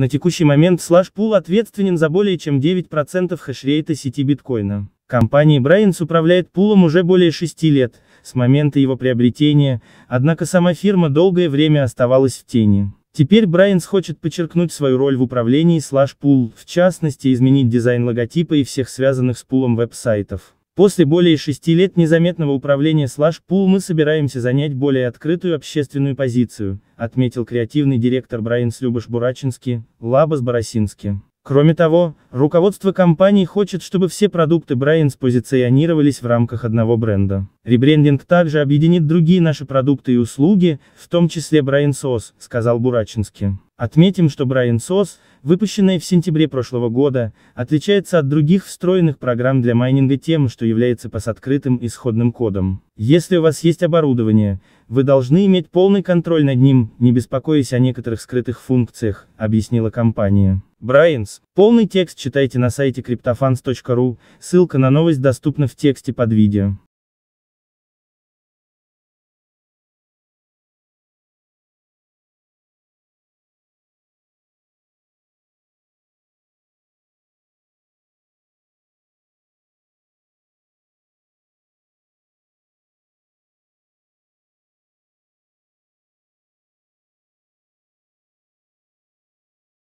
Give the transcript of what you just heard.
На текущий момент Slush Pool ответственен за более чем 9% хэшрейта сети биткоина. Компания Braiins управляет пулом уже более 6 лет, с момента его приобретения, однако сама фирма долгое время оставалась в тени. Теперь Braiins хочет подчеркнуть свою роль в управлении Slush Pool, в частности изменить дизайн логотипа и всех связанных с пулом веб-сайтов. После более шести лет незаметного управления Slush Pool мы собираемся занять более открытую общественную позицию, отметил креативный директор Braiins Любаш Бурачинский, Лабас Боросинский. Кроме того, руководство компании хочет, чтобы все продукты Braiins позиционировались в рамках одного бренда. Ребрендинг также объединит другие наши продукты и услуги, в том числе Брайан Сос, сказал Бурачинский. Отметим, что Брайан Сос, выпущенная в сентябре прошлого года, отличается от других встроенных программ для майнинга тем, что является посткрытым исходным кодом. Если у вас есть оборудование, вы должны иметь полный контроль над ним, не беспокоясь о некоторых скрытых функциях, объяснила компания. Брайанс. Полный текст читайте на сайте cryptofans.ru, ссылка на новость доступна в тексте под видео.